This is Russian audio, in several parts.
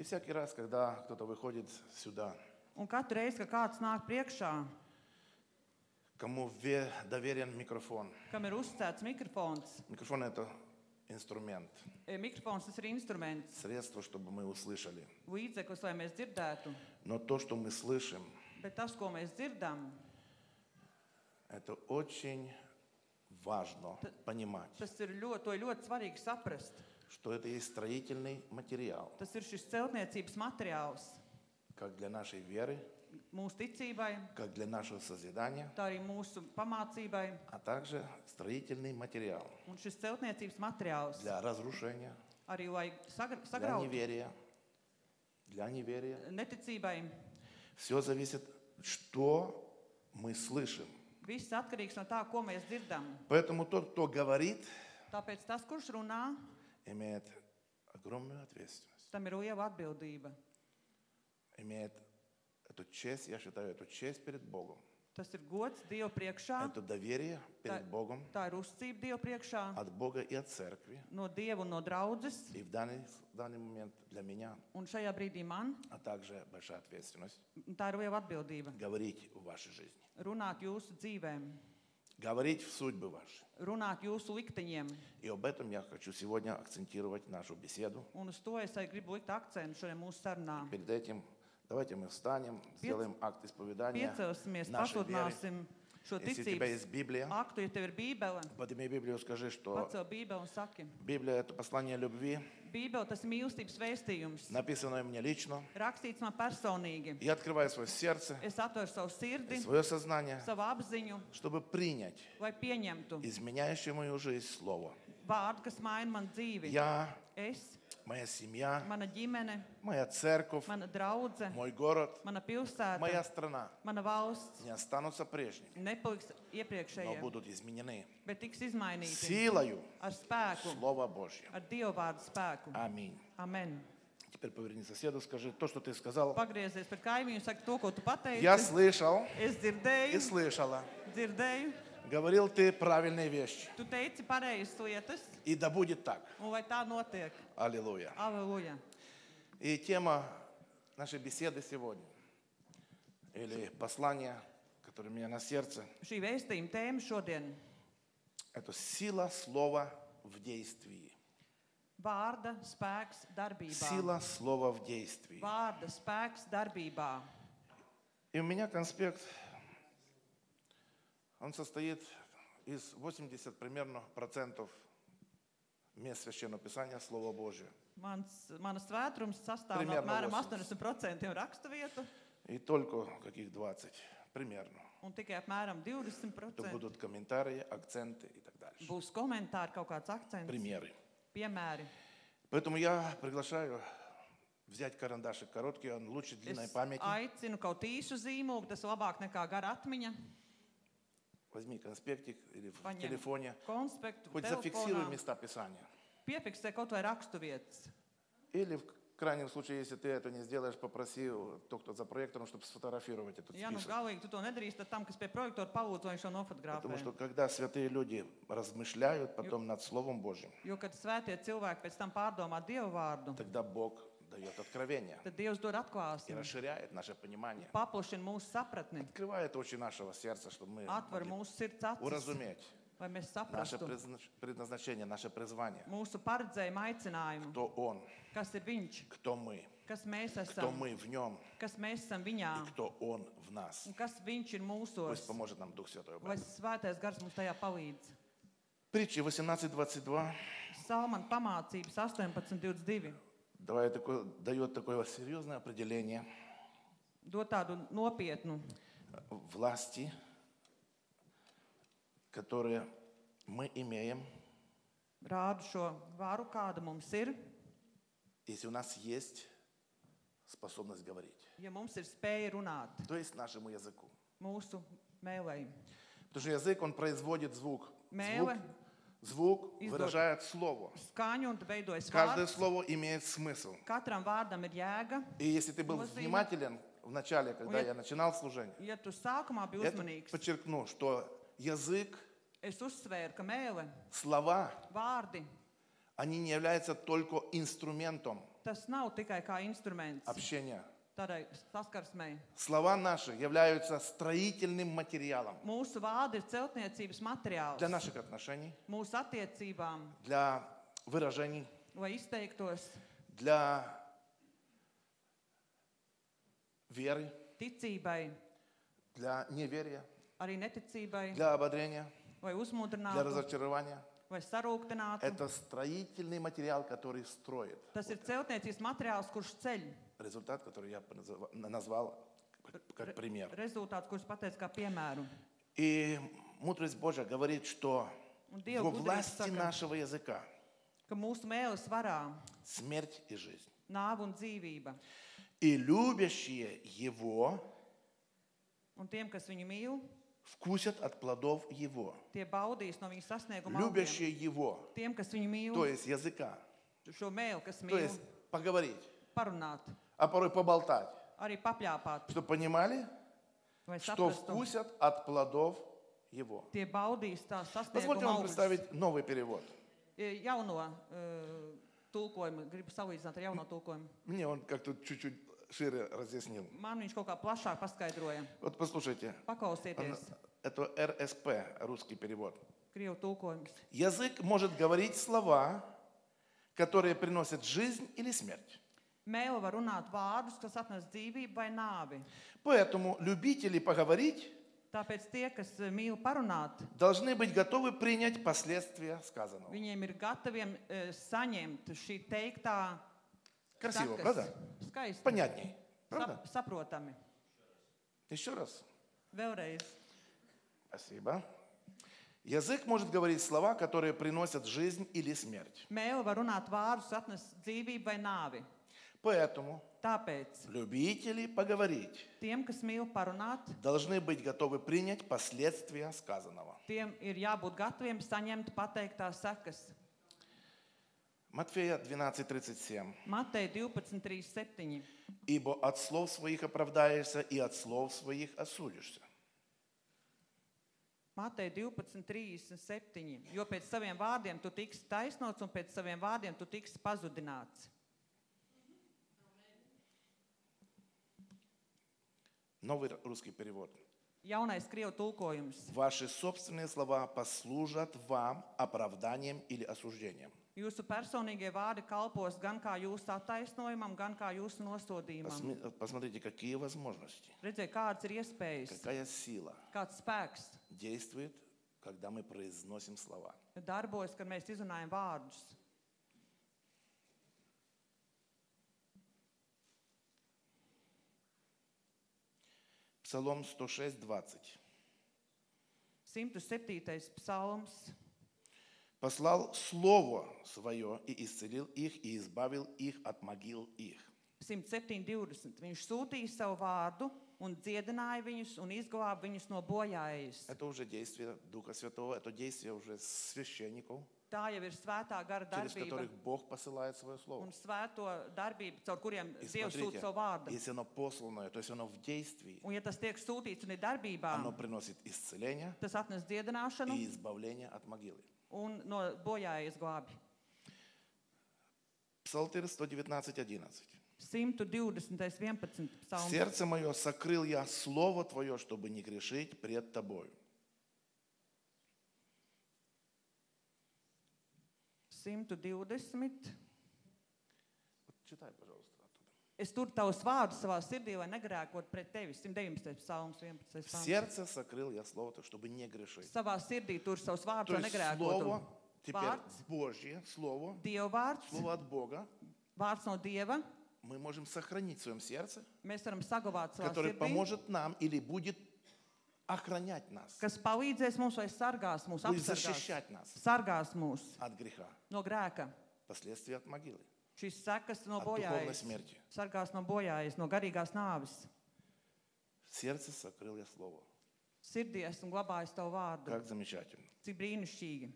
И всякий раз, когда кто-то выходит сюда, Un katru reizi, kad kāds nāk priekšā, кому ве- доверен микрофон. kam ir uzcēts mikrofons, Микрофон это инструмент, e, mikrofons tas ir instruments, средство, чтобы мы услышали. līdzeklis, lai mēs dzirdētu. Но то, что мы слышим, Bet tas, ko mēs dzirdam, это очень важно понимать, tas ir ļoti, to ir ļoti svarīgi saprast. что это есть строительный материал, Tas ir šis celtniecības materiāls как для нашей веры, mūsu ticībai, как для нашего созидания, tā arī mūsu pamācībai. а также строительный материал Un šis celtniecības materiāls для разрушения, arī, lai sagra- для sagrautu неверия, для неверия. neticībai, Все зависит, что мы слышим. viss atkarīgs no tā, ko mēs dzirdam. Поэтому тот, кто говорит, Tāpēc tas, kurš runā, имеет огромную ответственность, tam ir liela atbildība. имеет эту честь, я считаю, эту честь перед Богом, Tas ir gods Dievu priekšā, это доверие перед Да. Богом tā ir uzticība Dievu priekšā, от Бога и от церкви. no Dieva un no draudzes. И в данный, в данный момент для меня, Un šajā brīdī man а также большая ответственность tā ir liela atbildība. говорить в вашей жизни, Runāt jūsu dzīvēm, говорить в судьбы ваши. runāt jūsu likteņiem. И об этом я хочу сегодня акцентировать нашу беседу. Un uz to es arī gribu likt akcentu šodien mūsu sarunā. Перед этим давайте мы встанем, сделаем акт исповедания Piecelsimies, нашей веры. pasludināsim šo Если у тебя ticības есть Библия, aktu, ja tev ir bībele. подними Библию, скажи, что Pacel bībeli un saki. Библия – это послание любви, Bībele tas ir mīlestības vēstījums. написанное мне лично. Rakstīts man personīgi. Я открываю свое сердце, Es atveru savu sirdi, свое сознание, savu apziņu, чтобы принять lai pieņemtu изменяющее мою жизнь Слово. vārdu, kas maina man dzīvi. Я, Es, моя семья, mana ģimene, моя церковь, mana draudzene, мой город, mana моя pilsēta, страна mana valsts не останутся прежними, nepaliks но iepriekšējie, будут изменены bet tiks izmainīti силою ar spēku, Слова Божьего. ar Dieva vārdu spēku. Аминь. Amen. Теперь поверни соседу, скажи то, что ты сказал. Pagriezies pret kaimiņu, saka to, ko tu pateici. Я слышал Es и dzirdēju, слышала. dzirdēju. Говорил ты правильные вещи. Tu teici pareizas lietas, И да будет так. un lai tā notiek. Аллилуйя. Aleluja. И тема нашей беседы сегодня, или послание, которое у меня на сердце, Šī vēstījuma tēma šodien это сила слова в действии. - vārda spēks darbībā. Сила слова в действии. Vārda spēks darbībā. И у меня конспект, он состоит из 80 примерно процентов мест Священного Писания Слова Божия. Mans, manas svētrums sastāv no Примерно apmēram 80. 80% raksturvietu И только каких 20 примерно. un tikai apmēram То 20% будут комментарии, акценты и так дальше. būs komentāri, kaut kāds akcents, Примеры. piemēri. Поэтому я приглашаю взять карандашик короткий, он лучше длинной Es памяти. aicinu kaut īsu zīmogu, tas labāk nekā gara atmiņa. Возьми конспектик или в телефоне. Konspektu, Хоть зафиксируй места Писания. Piefiksē kaut vai raksturvietas. Или в крайнем случае, если ты это не сделаешь, попроси то, кто за проектором, чтобы сфотографировать этот Ja nu список. galīgi tu to nedarīsi, tad tam, kas pie projektora palūdz, lai viņš to Потому что nofotografē. когда святые люди размышляют потом над Словом Божьим, Jo, kad svētie cilvēki pēc tam pārdomā Dievu vārdu, тогда Бог дает откровение tad Dievs dod и atklāsmi, расширяет наше понимание. paplašina mūsu sapratni, Открывает очи нашего сердца, чтобы мы atver могли mūsu sirds acis, уразуметь lai mēs наше saprastu предназ- предназначение, наше призвание. mūsu paredzējumu aicinājumu, Кто Он, kas ir Viņš, кто мы, kas mēs кто esam, мы в Нем kas mēs esam Viņā и кто Он в нас. un kas Viņš ir mūsos. Пусть поможет нам Дух Святой. Lai брат. svētais gars mums tajā palīdz. Притчи 18.22 Salman pamācības 18.22 давай такое, дает такое серьезное определение dod tādu nopietnu власти, которые мы имеем, rādu šo varu, kāda mums ir, если у нас есть способность говорить. ja mums ir spēja runāt То есть нашему языку. mūsu mēlēji. Потому что язык, он производит. Звук, Mēle звук Издот. выражает слово. Каждое слово имеет смысл. И если ты был внимателен в начале, когда я- начинал служение, я подчеркну, что язык, слова, они не являются только инструментом общения. Tādai saskarsmei. Слова наши являются строительным материалом Mūsu vārdi ir celtniecības materiāls. для наших отношений, Mūsu attiecībām, для выражений, lai izteiktos для веры, ticībai, для неверия, arī neticībai, для ободрения, для разочарования. vai sarūktinātu. Это строительный материал, который строит. Tas ir celtniecības materiāls, kurš ceļ. Результат, который я назва- назвал как- как пример. Rezultāts, kurš pateic kā piemēru. И мудрость Божья говорит, что Un Dieva во gudrība власти saka, нашего языка ka mūsu mēlis varā смерть и жизнь. nāva un dzīvība. И любящие его Un tiem, kas viņu mīl, вкусят от плодов его. Любящие его, то есть языка, то есть поговорить, а порой поболтать, чтобы понимали, что вкусят от плодов его. Позвольте вам представить новый перевод. E, Jauno uh, tulkojumu, gribu salīdzināt ar jauno tulkojumu. Мне он как-то чуть-чуть шире разъяснил. Man viņš kaut kā plašāk paskaidroja. Вот послушайте, Paklausieties, это РСП, русский перевод. krievu tulkojums. Язык может говорить слова, которые приносят жизнь или смерть. Mēle var runāt vārdus, kas atnes dzīvību vai nāvi. Поэтому любители поговорить Tāpēc tie, kas eh, mīl parunāt, должны быть готовы принять последствия сказанного. viņiem ir gataviem eh, saņemt šī teiktā Красиво, sekas. правда? Skaisti. Понятней, правда? Sap, saprotami. Еще раз. Vēlreiz. Спасибо. Язык может говорить слова, которые приносят жизнь или смерть. Mēle var runāt vārdus, atnes dzīvību vai nāvi. Поэтому Tāpēc любители поговорить tiem, kas mīl parunāt, должны быть готовы принять последствия сказанного. tiem ir jābūt gataviem saņemt pateiktās sekas. Матфея 12:37. Matei 12.37. Ибо от слов своих оправдаешься и от слов своих осудишься. Matei 12.37. Jo pēc saviem vārdiem tu tiksi taisnots, un pēc saviem vārdiem tu tiksi pazudināts. Новый русский перевод. Jaunais krievu tulkojums. Ваши собственные слова послужат вам оправданием или осуждением. Jūsu personīgie vārdi kalpos gan kā jūsu attaisnojumam, gan kā jūsu nosodījumam. Посме- Посмотрите, какие возможности, Redziet, kādas ir iespējas, какая сила kāds spēks действует, когда мы произносим слова. darbojas, kad mēs izrunājam vārdus. Псалом 106, 20. 107. psalms. «Послал Слово Свое и исцелил их, и избавил их от могил их». 107.20. Viņš sūtīja savu vārdu un dziedināja viņus un izglāba viņus no bojājas. Это уже действие Духа Святого, это действие уже священников, Tā jau ir svētā gara через darbība которых Бог посылает Свое Слово. un svēto darbību, caur kuriem И Dievs смотрите, sūta savu vārdu. если оно посланное, то есть оно в действии, Un, ja tas tiek sūtīts un ir darbībā, оно приносит исцеление tas atnes dziedināšanu и избавление от могилы. Un no bojājas glābi. Псалтырь 119, 11. 120. 11. В psalms. сердце мое сокрыл я Слово Твое, чтобы не грешить пред Тобою. 120. Вот Читай, пожалуйста. Es tur tavus vārdus savā sirdī, lai negrēkot pret tevi. 119. psalms, 11. В psalms. сердце сокрыл я Слово Твое, чтобы не грешить. Savā sirdī tur savus vārdus, То lai есть negrēkotu. Слово, теперь Vārds, Божье Слово, Dieva vārds, Слово от Бога, vārds no Dieva. мы можем сохранить в своем сердце, Mēs varam saglabāt savā который sirdī, поможет нам или будет охранять нас, kas palīdzēs mums vai sargās mūs, будет apsargās, защищать нас sargās mūs от греха, no grēka. последствия от могилы, Šīs sekas no от духовной bojājas, смерти. sargās no bojājas, no garīgās nāves. В сердце сокрыл я Слово. Sirdī esmu glabājis tavu vārdu. Как замечательно. Cik brīnišķīgi.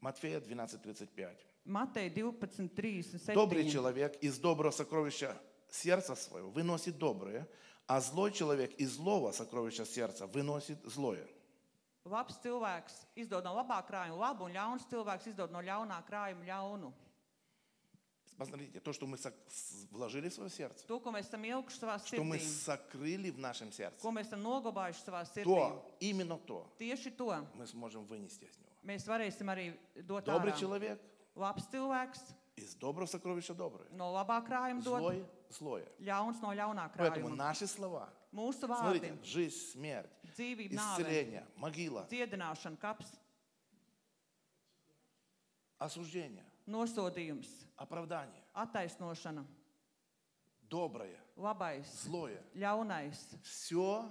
Матфея 12:35. Matei 12, Добрый 37. человек из доброго сокровища сердца своего выносит доброе, а злой человек из злого сокровища сердца выносит злое. Labs cilvēks izdod no labā krājuma labu, un ļauns cilvēks izdod no ļaunā krājuma ļaunu. Посмотрите, то, что мы вложили в свое сердце, savā что мы сокрыли в нашем сердце, то, именно то. To мы сможем вынести из него. Добрый человек. Labs cilvēks из доброго сокровища доброе. no labā krājuma dod, Злой – злое. ļauns no ļaunā Поэтому krājuma. наши слова, Mūsu смотрите, vārdi, жизнь, смерть, dzīvība, исцеление, могила, dziedināšana, kaps, осуждение, nosodījums, оправдание, attaisnošana, доброе, labais, злое. ļaunais. Все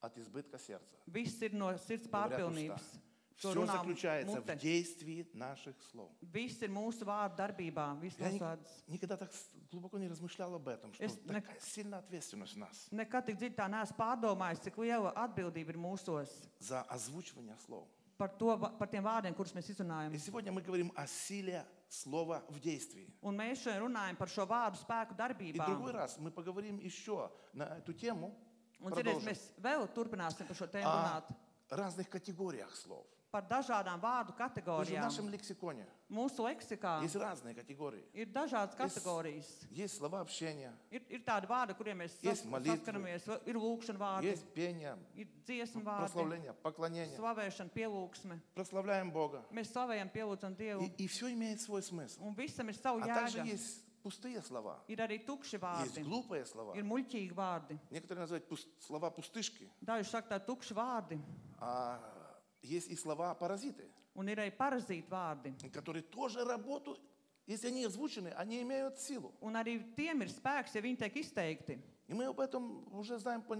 от избытка сердца. Viss ir no sirds Говорят pārpilnības. уста. To Все runā заключается в mute. действии наших слов. Viss ir mūsu vārdu darbībā, viss Я ни- mūsu vārds. никогда так с- глубоко не размышлял об этом, что Es ne- такая сильная ответственность у нас Nekad tik dziļi tā neesmu pārdomājis, cik liela atbildība ir mūsos за озвучивание слов. par, to, va- par tiem vārdiem, kurus mēs izrunājam. И сегодня мы говорим о силе слова в действии. Un mēs šodien runājam par šo vārdu spēku И darbībā. другой раз мы поговорим еще на эту тему, Un cerēs, продолжим, mēs vēl turpināsim par šo tēmu о runāt. разных категориях слов. Par dažādām vārdu Потому что в kategorijām. нашем лексиконе Mūsu leksikā есть разные категории. ir dažādas kategorijas. Есть слова общения, Ir, ir tādi vārdi, kuriem mēs Есть sas- молитвы. saskaramies. va- Ir lūkšana vārdi, есть пение, ir dziesmu vārdi, прославление, поклонение. slavēšana, pielūgsme. Прославляем Бога. Mēs slavējam, pielūdzam Dievu. И, и все имеет свой смысл. Un visam ir savu А также jēga. есть пустые слова, Ir arī tukši есть vārdi, глупые слова. ir muļķīgi vārdi. Некоторые называют пус- слова пустышки, Daži saka, tā tukši vārdi, а есть и слова паразиты, un ir arī vārdi. которые тоже работают. Если они озвучены, они имеют силу. Un arī tiem ir spēks, ja viņi tiek izteikti. И мы об этом уже знаем по-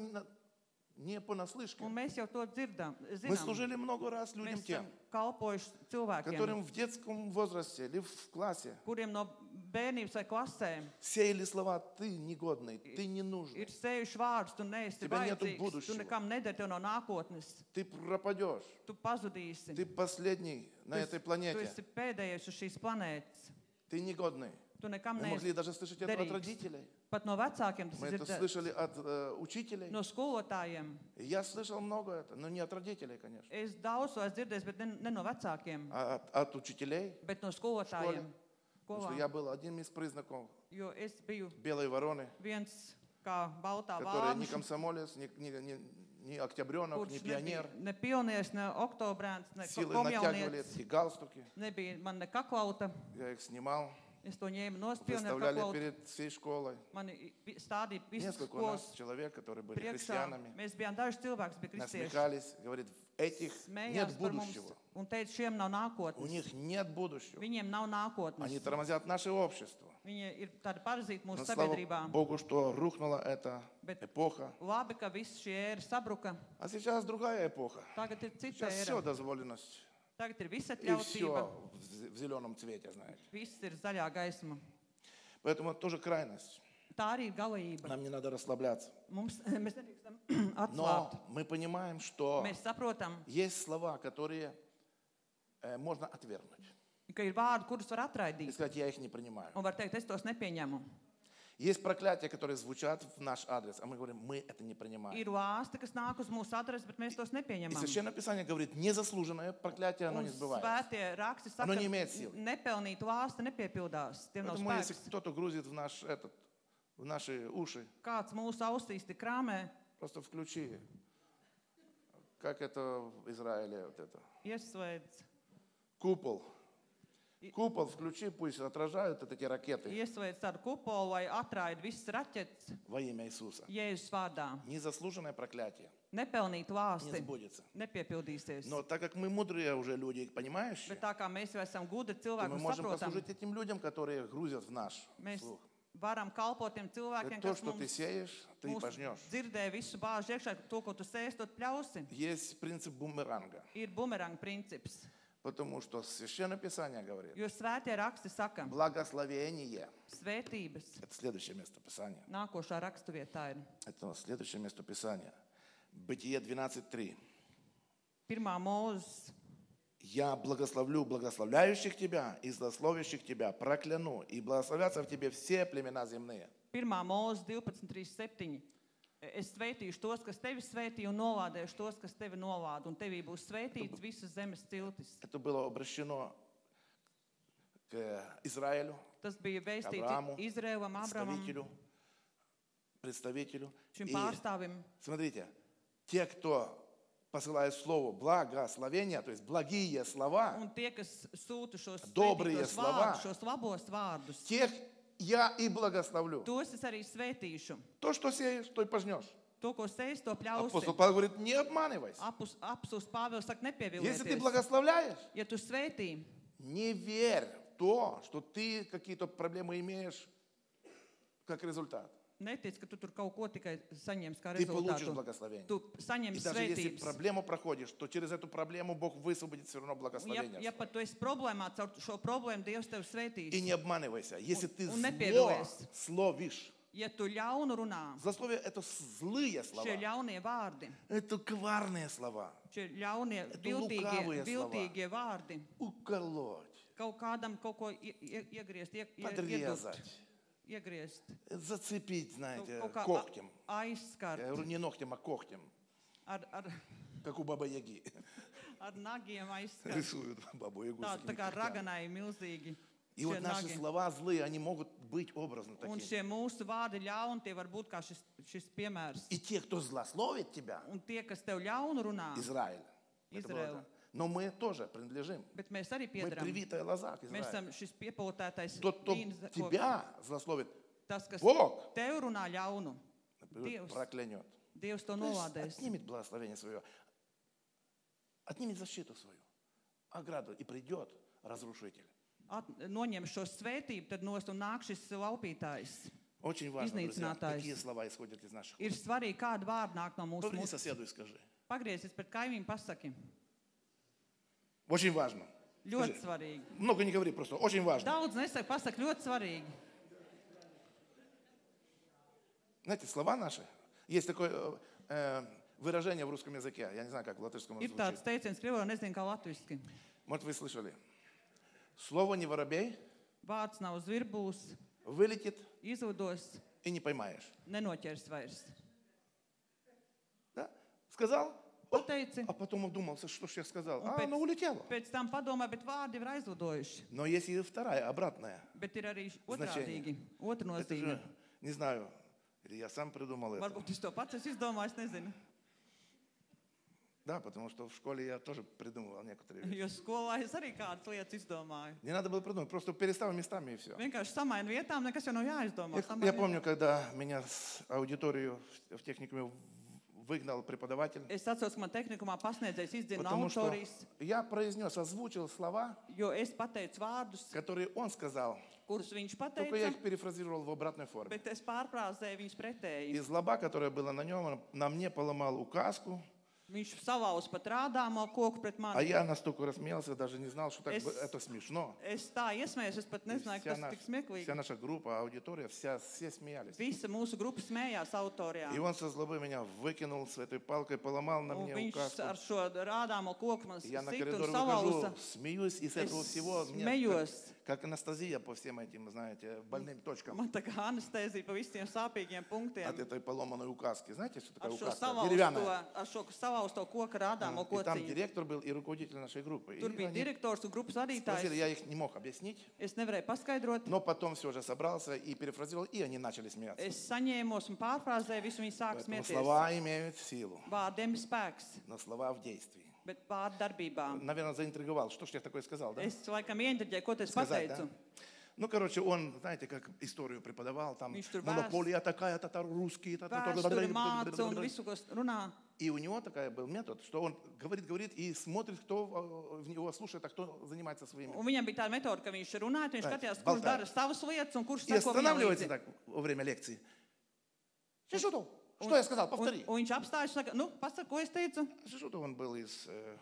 не понаслышке. Un mēs jau to dzirdam. Мы Zinām, служили много раз людям mēs тем, esam kalpojuši cilvēkiem, которым в детском возрасте или в классе kuriem no bērnības vai klasē сеяли слова «ты негодный», «ты не ir нужный», sejuši vārdus, tu neesi Тебя нету vajadzīgs, tu будущего. nekam nedari, tev nav nākotnes, «ты пропадешь», tu pazudīsi. «ты последний на этой tu планете», esi pēdējais uz šīs planētas. «ты негодный». Tu nekam Мы могли даже слышать это от родителей. Pat no vecākiem tas Мы ir это dzirdēts. слышали от э, учителей. No skolotājiem. И Я слышал много это, но не от родителей, конечно. Es daudz to esmu dzirdējis, bet ne, ne no vecākiem, А от, от учителей. bet no skolotājiem. Потому что Skolā. я был одним из признаков Jo es biju белой вороны, viens kā baltā который не комсомолец, не, не, не, не октябренок, не kurš пионер. nebija ne pionieris, ne oktobrēns, ne Силой натягивали эти галстуки. Nebija man ne kaklauta. Я их снимал, Es to ņēmu no pionieru выставляли перед всей школой. Mani stādīja visas Несколько у нас человек, которые были priekšā. христианами, Mēs bijām daži cilvēki, bija kristieši. насмехались, говорит, этих нет будущего. un teica, šiem nav У nākotnes. них нет будущего. Viņiem nav Они nākotnes. тормозят наше общество. Viņi ir tādi parazīti mūsu sabiedrībā. Богу, что рухнула эта Bet- эпоха. Labi, ka viss šī ēra sabruka. А сейчас другая эпоха. Tagad ir cita Сейчас все ēra. дозволенность. Tagad ir visa И все в зеленом цвете, знаете. Viss ir zaļā gaisma. Поэтому тоже крайность. Tā arī ir galība. Нам не надо расслабляться. Mums, mēs nedrīkstam atslābt. Но мы понимаем, что Mēs saprotam, есть слова, которые э, можно отвергнуть. ka ir vārdi, kurus var И atraidīt. сказать, я их не принимаю. Un var teikt, es tos nepieņemu. Есть проклятия, которые звучат в наш адрес, а мы говорим, мы это не принимаем. Ir vāsti, kas nāk uz mūsu adresi, bet mēs tos И nepieņemam. Священное Писание говорит, незаслуженное проклятие, оно Un не сбывается. svētie raksti saka, Ano ka neimēja sili. nepelnīta vāsta nepiepildās. Tiem nav Поэтому если spēks. кто-то грузит в, наш, этот, в наши уши, Kāds mūsu ausīs tik krāmē, просто включи, как это в Израиле, вот это, ieslēdz, купол. Купол включи, пусть отражают вот эти ракеты ieslēdz tādu kupolu, lai atraid visas raķetes во имя Иисуса. Jēzus vārdā. Незаслуженное проклятие Nepelnīta не vāsti сбудется. nepiepildīsies. Но так как мы мудрые уже люди, понимающие, Bet tā kā mēs jau esam gudri то cilvēki мы можем saprotam, послужить этим людям, которые грузят в наш mēs слух. varam kalpot tiem cilvēkiem, То, kas что ты mums, сеешь, ты и mums пожнешь. dzirdē visu bāžu iekšā, to, ko tu sēsi, to pļausi. Есть принцип бумеранга. Ir bumeranga princips. Потому что Священное Писание говорит, Jo svētie raksti saka, благословение. svētības. Это следующее место Писания. Nākošā rakstuvietā ir Это следующее место Писания. Бытие 12.3. pirmā mūzes. Я благословлю благословляющих тебя и злословящих тебя, прокляну, и благословятся в тебе все племена земные. Pirmā mūzes 12.37. Es svētīšu tos, kas tevi svētī, un novādēšu tos, kas tevi novāda. Un tevī būs svētīts visas zemes ciltis. Это было обращено к Израилю, Tas bija vēstīts Abrāmu, Izrēlam, Abramam, представителю, представителю. šim И pārstāvim. смотрите, те, кто посылает слово благословение, то есть благие слова, Un tie, kas sūta šos Добрые слова. vārdus, šos labos vārdus, тех я и благословлю. tos es arī svētīšu. То, что сеешь, то и пожнешь. Ko Апостол. Павел говорит, не обманывайся. Если ты благословляешь, Ja tu svētī, не верь в то, что ты какие-то проблемы имеешь как результат. netic, ka tu tur kaut ko tikai saņemsi kā Ты получишь rezultātu. благословение. Tu И saņemsi даже если svētības. проблему проходишь, то через эту проблему Бог высвободит все равно Un Ja, благословение. ja pat tu esi problēmā, caur šo problēmu Dievs tevi svētīs. И не обманывайся. Если ты он не зло пиелись. словишь, Ja tu ļaunu runā, злословие это злые šie слова. ļaunie vārdi, Это коварные слова. šie ļaunie, Это viltīgie, lukavые слова. viltīgie vārdi, Уколоть, kaut kādam kaut ko ie- ie- iegriezt, ie- ie- iedurt, подрезать, iegriezt, зацепить, знаете, kaut kā когтем. a- Я aizskart говорю не ногтем, а когтем, ar, ar, как у Баба Яги. ar nagiem aizskart. Рисуют Бабу Ягу. Tā, tā kā raganai milzīgi. И вот наши слова злые, они могут быть образно Un такими. šie mūsu vārdi ļauni, tie var būt kā šis, šis piemērs. И те, кто злословит тебя, Un tie, kas tev ļaunu runā, Израиль. Израиль. так. Но мы тоже принадлежим. bet mēs arī Мы piedarām. привитая лоза к Mēs Израилю. esam šis piepūtētais Тот, кто vīns, ko- тебя злословит, tas, kas Бог tev runā ļaunu. например, Dievs. проклянет. Dievs to То есть novādēs. отнимет благословение свое, отнимет защиту свою, ограду, и придет разрушитель. At, noņem šo svētību, tad nos un nāk šis laupītājs. Очень важно, друзья, Iznīcinātājs. какие слова исходят из наших Ir svarīgi, kāda vārda nāk no mūsu Поверни mutes. соседу и скажи. Pagriezies pret kaimiņu, pasaki. Очень важно. Ļoti svarīgi. Много не говори, просто очень важно. Daudz nesaka, pasaki, ļoti svarīgi. Знаете, слова наши, есть такое э, э, выражение в русском языке, я не знаю, как в латышском Ir звучит. tāds teiciens, krievo, nezinu, kā latviski. Может, вы слышали. Слово не воробей Vārds nav zvirbūs, вылетит izlidos, и не поймаешь. nenoķers vairs. Да? Сказал, Pateici, а потом одумался, что ж я сказал. А, оно улетело. pēc tam padomā, bet vārdi ir aizlidojuši. Но есть и вторая, обратная. Bet ir arī otrādīgi, otra nozīme. не знаю, или я сам придумал это. Varbūt es to pats esmu izdomājis, nezinu. Да, потому что в школе я тоже придумывал некоторые вещи. Jo skolā es arī kādas lietas izdomāju. Не надо было придумать, просто переставил местами и все. Vienkārši samaini vietām, nekas jau nav jāizdomā. Я, Samaini я помню, когда меня с аудиторию в техникуме выгнал преподаватель, Es atceros, ka man tehnikumā pasniedzējs izdzina no потому что autorijas, я произнес, озвучил слова, jo es pateicu vārdus, которые он сказал, kurus viņš только я pateica, их перефразировал в обратной форме. bet es pārprāzēju viņus pretēji. И злоба, которая была на нем, на мне поломал указку, Viņš savāus pat rādāmo koku pret а mani. я настолько рассмеялся, даже не знал, что так Es- б- это смешно. Es tā iesmējos, es pat И nezināju, вся, ka tas наш- tik smieklīgi. вся наша группа, аудитория, вся, все смеялись. Visa mūsu grupa smējās autorijā. И он со злобы меня выкинул с этой палкой, поломал на Un мне viņš указку. ar šo rādāmo koku man Я на sit un коридор savausa. выхожу, смеюсь, и с этого Es всего мне smējos. как, как анестезия по всем этим, знаете, больным точкам Man tā kā anestezija pa visiem sāpīgiem от этой поломанной указки. Знаете, что такое указка? Деревянная. ar šo savausto koku rādāmo И там kociņu. директор был и руководитель нашей группы. Tur bija direktors un grupas спросили, vadītājs. я их не мог объяснить, Es nevarēju paskaidrot. но потом все же собрался и перефразировал, и они начали смеяться. Es saņēmos un pārfrāzēju, visu viņi sāk smieties. слова имеют силу, Vārdiem spēks, но слова в действии. Bet vārdu darbībā. Наверное, заинтриговал. Что ж я такое сказал, да? Es laikam ieinteresēju, ko tu esi Сказать, да? pateicu. Ну, короче, он, знаете, как историю преподавал, там монополия такая, татар русский, Vēsturi māca un visu, ko runā. И у него такой был метод, что он говорит, говорит и смотрит, кто э, в него слушает, а кто занимается своими. Un viņam bija tāda metode, ka viņš runāja, viņš skatījās, kurš dara savas lietas un kurš И sako viņam останавливается так во время лекции. Шишутов, что я сказал? Un, Повтори. un viņš apstājas un saka, nu, pasaka, ko es teicu. Шишутов, он был из э,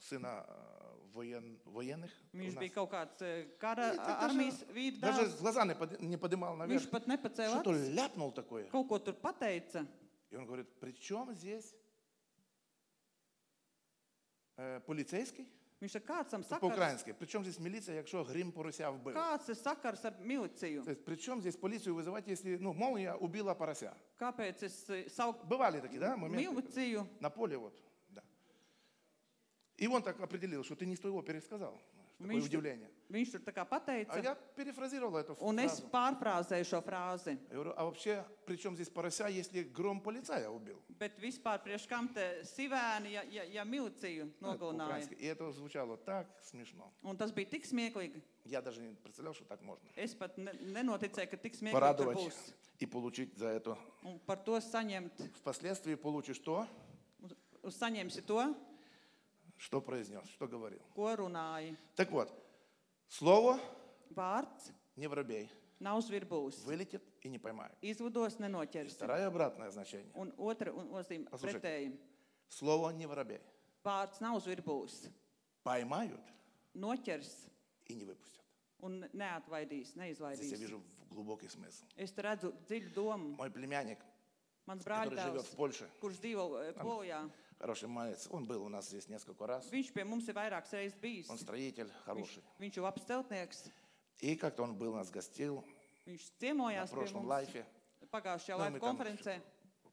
сына э, воен- военных. у Viņš нас. bija kaut kāds eh, kara И так armijas даже, vīri даже dēls. глаза не под- не поднимал наверх. Viņš pat nepacēla Что-то acis. ляпнул такое. Kaut ko tur pateica. И он говорит, при чем здесь э, полицейский? Viņš kāds tam sakars? По-украински. При чем здесь милиция, якщо грим порося вбив? Kāds ir sakars ar miliciju? То есть, при чем здесь полицию вызывать, если, ну, молния убила порося? Kāpēc es savu Бывали такие, да, моменты? miliciju? На поле вот, да. И он так определил, что ты не с того пересказал. Такое Viņš- удивление. Viņš tur tā kā А pateica, я перефразировал эту un es фразу. pārfrāzēju šo frāzi. Я говорю, а вообще, при чем здесь порося, если гром полицая убил? Bet vispār priekš kam te sivēni, ja, ja, ja miliciju Ну, это nogalināja? по-украински. И это звучало так смешно. Un tas bija tik smieklīgi. Я даже не представлял, что так можно. Es pat ne, nenoticēju, ka tik smieklīgi tur Порадовать būs. и получить за это. Un par to saņemt, Впоследствии получишь то, uz- uz saņemsi to, что произнес, что говорил. ko runāji. Так вот, слово Vārds не воробей. nav zvirbūs. Вылетит и не поймает. Izvados И nenoķersi. второе обратное значение. Un otra un nozīme Послушайте. pretēji. Слово не воробей. Vārds nav zvirbūs. Pоймают Noķers и не выпустят. un neatvaidīs, Здесь я neizvaidīs. вижу в- глубокий смысл. Es tur redzu dziļu domu. Мой племянник, Mans который живет в brāļdēls, Польше, kurš dzīvo eh, Polijā, хороший малец, он был у нас здесь несколько раз. viņš pie mums ir vairākas reizes bijis. Он строитель Viņš, хороший. И как-то он был нас гостил Viņš на ciemojās прошлом лайфе. pagājušajā там konferencē.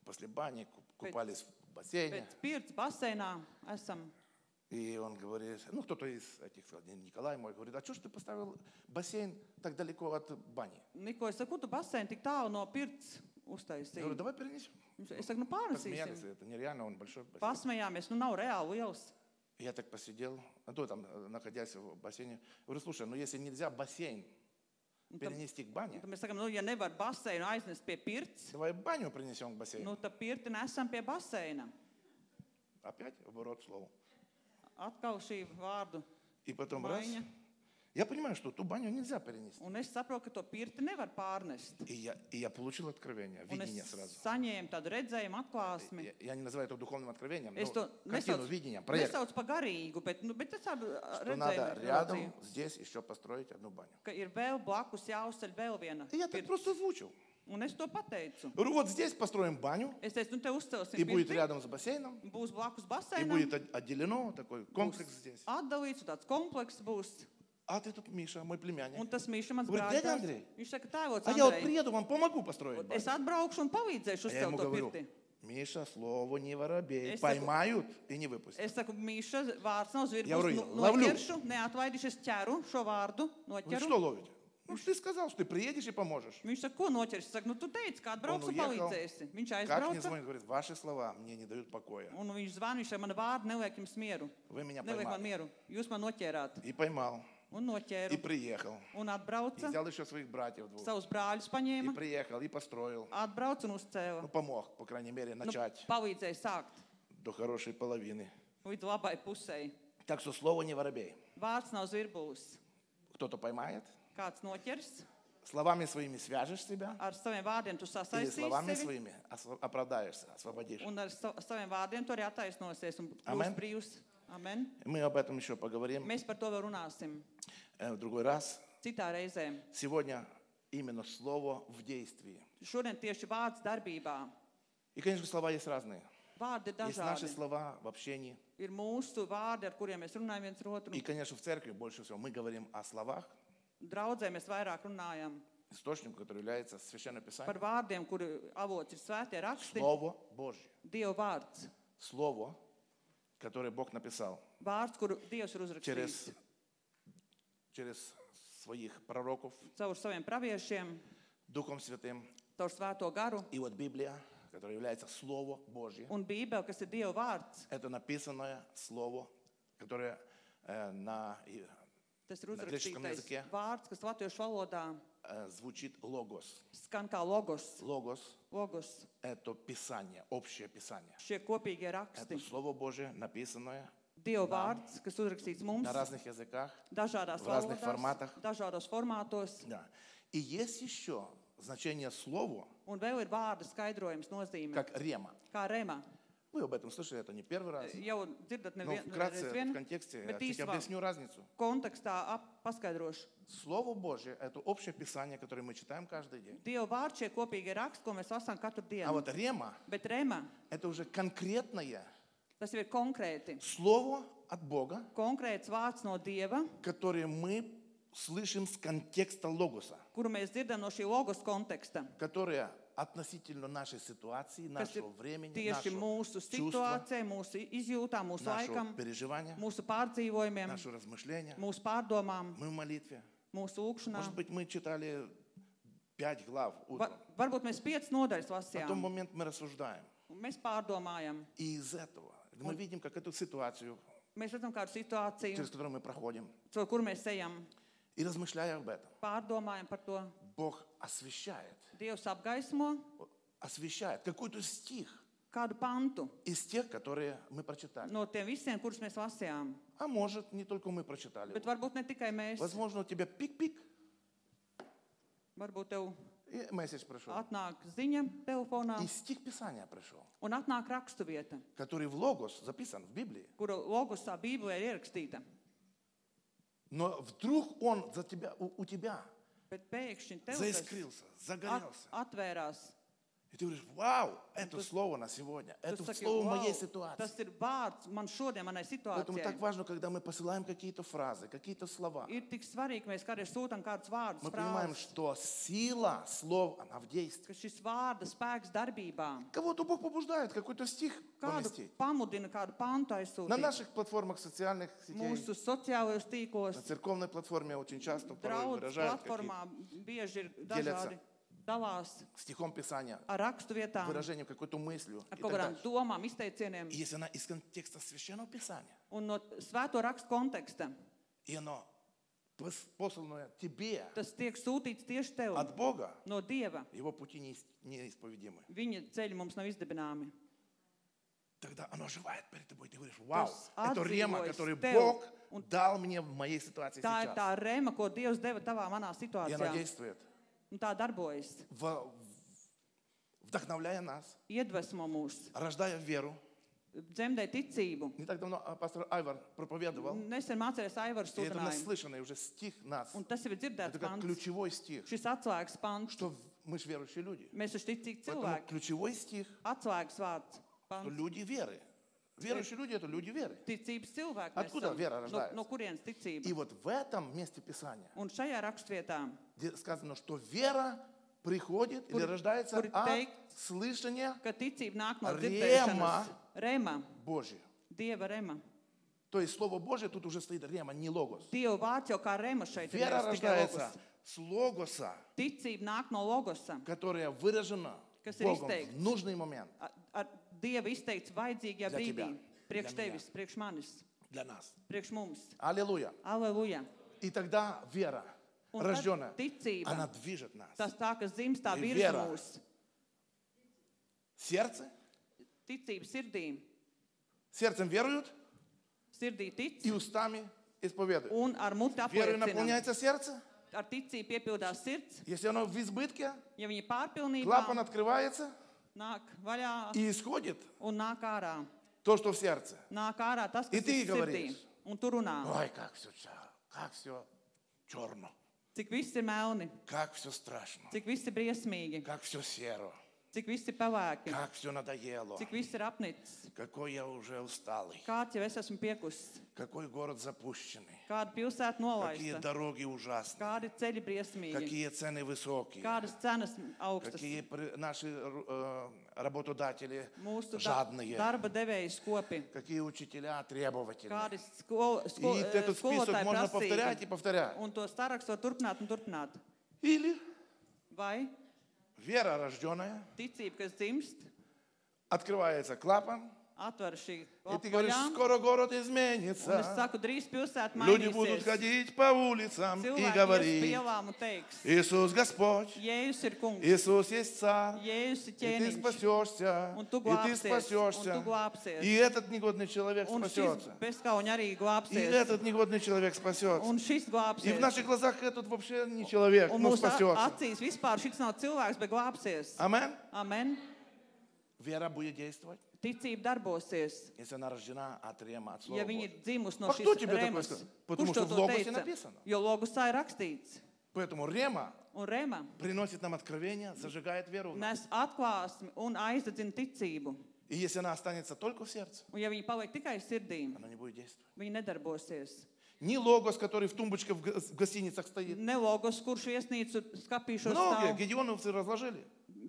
После бани куп- купались в бассейне. Pēc pirts baseinā esam. И он говорит, ну кто-то из этих, Николай мой, говорит, а что ж ты поставил бассейн так далеко от бани? Niko, es saku, tu baseini tik tālu no pirts Я говорю, давай перенесем. Viņš- Es saku, nu Посмеялись, pārnesīsim. это нереально, он большой бассейн. Pasmējāmies, nu nav reāli liels. Я так посидел, а то там, э, находясь в бассейне, говорю, слушай, ну если нельзя бассейн Un tad, перенести к бане, un tad mēs sakām, nu, ja nevar baseinu aiznest pie pirts, давай баню принесем к nu, бассейну. tad pirti nesam pie baseina. Опять оборот слова. Atkal šī vārdu И потом раз. maiņa. Я понимаю, что ту баню нельзя перенести. Un es saprotu, ka to pirti nevar pārnest. И я, и я получил откровение, Un видение es сразу. saņēmu tādu redzējumu, atklāsmi. Я, я не называю это духовным откровением, Es но to картину, nesaucu, видение, проект. nesaucu par garīgu, bet, nu, bet es tādu Что надо redzējumu рядом ieraudzīju, здесь еще построить одну баню. ka ir vēl blakus jāuzceļ vēl viena. И я так pirts. просто озвучил. Un es to pateicu. Говорю, вот здесь построим баню, Es teicu, nu te uzcelsim и будет pirti, рядом с бассейном, būs blakus и baseinam, будет от- отделено такой комплекс здесь. atdalīts, un tāds komplekss būs. А ты тут, Миша, мой племянник. Un tas Mīša mans Говорит, brālis. «Дядя Андрей, Viņš saka, tēvots, А я вот Andrej, приеду, вам помогу построить es баню. atbraukšu un palīdzēšu А я ему uzcelt to говорю, pirti. Миша, слово не воробей. Es saku- Поймают и не выпустят. Es saku, Mīša, vārds nav Я говорю, zvirbs. lavļu. Noķeršu, neatvaidīšu, es ķeru šo vārdu, Говорит, noķeru. что ловите? Ну, ты сказал, что ты приедешь и поможешь. Viņš saka, ko noķers? Es saku, nu tu teici, ka atbrauks un Un uiekal. palīdzēsi. Viņš Как мне aizbrauca, звонит, говорит, ваши слова мне не дают покоя. un viņš zvana, viņš saka, mana vārda neliek jums mieru. Вы меня Neliek man поймали. mieru. Jūs man noķērāt. И поймал, Un и noķēru. приехал. Un И atbrauca, взял еще своих братьев двух. savus brāļus И paņēma, приехал, и построил. atbrauca un Ну, uzcēla. помог, по крайней мере, Nu, начать palīdzēja sākt до хорошей половины. līdz labai pusēji. Так что слово не воробей. Vārds nav zvirbūs. Кто-то поймает, Kāds noķers, словами своими свяжешь себя, ar saviem vārdiem tu или sasaistīsi словами sevi, своими осво- оправдаешься, освободишь. un ar sa saviem vārdiem tu arī attaisnosies un Amen. būsi brīvs. Amen. Мы об этом еще поговорим Mēs par to vēl runāsim э, в другой раз. citā reizē. Сегодня именно слово в действии. Šodien tieši vārds darbībā. И, конечно, слова есть разные. Vārdi ir Есть наши dažādi. слова в общении. Ir mūsu vārdi, ar kuriem mēs runājam viens otru. И, конечно, в церкви больше всего мы говорим о словах, Draudzē mēs vairāk runājam источнику, который является Священное par Писание. vārdiem, kuri avots ir svētie raksti. Слово Божье. Dieva vārds. Слово, которое Бог написал Vārds, kuru Dievs ir через, uzrakstījis через своих пророков, caur saviem praviešiem, Духом Святым. caur svēto garu. И вот Библия, которая является Слово Божье, Un Bībele, kas ir Dieva vārds, это написанное Слово, которое э, на, и, tas ir Na grieķiskam uzrakstītais jazykie. vārds, kas latviešu valodā э, звучит Логос. skan kā logos. Логос logos. – это Писание, общее Писание. Šie kopīgie Это raksti. Слово Божье, написанное Dieva vārds, kas uzrakstīts mums на разных языках. dažādās в разных valodās, форматах. dažādos formātos. Да. И есть еще значение слову, Un vēl ir vārda skaidrojums nozīme, как рема. kā rema. Вы об этом слышали, это не первый раз. Jau dzirdat Но nevien, вкратце, в vien, контексте, я bet чуть īsumā объясню разницу. kontekstā ap, paskaidrošu. Слово Божье – это общее Писание, которое мы читаем каждый день. Dieva vārds šie kopīgie raksti, ko mēs lasām katru А dienu. вот рема Bet rema, – это уже конкретное tas jau ir konkrēti. слово от Бога, Konkrēts vārds no Dieva, которое мы слышим с контекста логоса, kuru mēs dzirdam no šī logos konteksta, которая относительно нашей ситуации, kas ir нашего времени, tieši нашего mūsu чувства, situācijai, mūsu izjūtām, mūsu нашего laikam, переживания, mūsu pārdzīvojumiem, нашего размышления. mūsu pārdomām, Мы в молитве. mūsu lūgšanā. Может быть, мы читали пять глав Va, утром. varbūt mēs piecas nodaļas На том lasījām, момент мы рассуждаем. un mēs pārdomājam. И из этого мы видим, как эту ситуацию, Mēs redzam kādu situāciju, через которую мы проходим, caur kuru mēs ejam, и размышляя об этом, pārdomājam par to. Бог освещает, Dievs apgaismo освещает какой-то стих kādu pantu из тех, которые мы прочитали. no tiem visiem, kurus mēs lasījām. А может, не только мы прочитали. Bet varbūt ne tikai mēs. Возможно, у тебя пик-пик, Varbūt tev и месседж пришел. atnāk ziņa telefonā И стих Писания пришел, un atnāk rakstuvieta, который в Логос записан в Библии. kuru logosā Bībelē ir ierakstīta. Но вдруг он за тебя, у, у тебя Bet pēkšņi tev tas заискрился, at, загорелся. atvērās. И ты говоришь, вау, это слово на сегодня, это saki, слово моей "Vau, ситуации. tas man šodien, Поэтому так важно, когда мы посылаем какие-то фразы, какие-то слова. Svarīgi, vārdus, Мы понимаем, что сила слов, она в действии. vārda spēks. Кого-то Бог побуждает какой-то стих поместить. pamudina, На наших платформах социальных сетей, на церковной платформе очень часто порой выражают какие- Делятся. dažādi dalās стихом Писания, ar rakstu vietām, выражением, какой-то мыслью. ar и kaut так kādām дальше. domām, izteicieniem И если она из контекста Священного Писания, un no svēto rakstu konteksta. и оно пос- посланное тебе Tas tiek sūtīts tieši tev от Бога, no Dieva. его пути неис- неисповедимы. Viņa ceļi mums nav izdibināmi. Тогда оно оживает перед тобой. Ты говоришь, вау, Tas это рема, atdzīvojas который tev. Бог Un дал мне в моей ситуации Tā ir сейчас. tā rema, ko Dievs deva tavā manā И она situācijā. действует, Un tā darbojas. в- вдохновляя нас, Iedvesmo mūs, рождая веру. dzemdē ticību. Не так давно а, пастор Айвар проповедовал, Nesen mācījos Aivars и это sludinājumu. наслышанный уже стих нас. Un tas jau ir dzirdēts Это как pants. ключевой стих, Šis atslēgas pants. что в- мы же верующие люди. Mēs esam ticīgi Поэтому cilvēki. ключевой стих, Atslēgas vārds. что Pants. люди веры. Верующие люди – это люди веры. Ticības cilvēki. mēs Откуда esam. вера no, рождается? no kurienes И ticība? вот в этом месте Писания Un šajā rakstvietā, где сказано, что вера приходит или рождается от слышания no dzirdēšanas. Rema. Божьего. Dieva rema. То есть Слово Божье тут уже стоит рема, не логос. Dieva vārds jau kā rema šeit ir. Вера рождается logos. с логоса, Ticība nāk no logosa, которая выражена Kas ir Богом izteikts. в нужный момент ar, ar Dieva izteikts vajadzīgajā Для brīdī. тебя, Priekš для меня. tevis, priekš manis, для нас. priekš mums. Аллилуйя. Aleluja! И тогда вера, рожденная, ticība, она движет нас. tas tā, kas dzimstā Ir virza viera. mūs. Сердце, Ticība sirdī, сердцем веруют sirdī tic и устами исповедуют. un ar muti Верой наполняется сердце. Ar ticību piepildās sirds, Если оно в избытке, ja viņa pārpilnībā клапан открывается nāk vaļā и исходит un nāk ārā. то, что в сердце. Nāk ārā tas, И kas ты ir sirdī. говоришь. Un tu runā, Ой, как все, как все черно, cik viss ir melni, как все страшно, cik viss ir briesmīgi, как все серо, cik viss ir pelēki, как все надоело, cik viss ir apnicis, какой я уже усталый, kāds jau es esmu piekusis, какой город запущенный, kāda pilsēta какие nolaista, дороги ужасные, kādi ceļi briesmīgi, какие цены высокие, kādas cenas augstas. какие при- наши э, работодатели Mūsu da жадные, darba devēja skopi, какие учителя требовательные. kādi skol, skol, И eh, этот список skolotāji можно повторять и prasīgi. повторять. Un to starakstu var turpināt un turpināt. Или Vai вера рожденная, ticība, kas dzimst, открывается клапан, atver šī и ты говоришь, скоро город изменится. Люди будут ходить по улицам и говорить, Иисус Господь, Иисус есть Царь, и ты спасешься, и ты спасешься. И этот негодный человек спасется. И этот негодный человек спасется. И в наших глазах этот вообще не человек, но a- спасется. Амен. Вера будет действовать, Ticība darbosies, если она rождена от рема, от Слова ja viņi ir Божьего. dzimusi no А кто šīs тебе такое remas. сказал? Потому Kurš что to в to Логосе teica? написано. Jo logosā ir rakstīts. Поэтому рема Un rema приносит нам откровение, зажигает веру. в нас. nes atklāsmi un aizdedzina ticību. И если она останется только в сердце, Un ja viņi paliek tikai sirdī, она не будет действовать. viņi nedarbosies. ни логос, который в тумбочке в г- в гостиницах стоит. ne logos, kurš viesnīcu skapīšos Многие stāv. гедеоновцы разложили.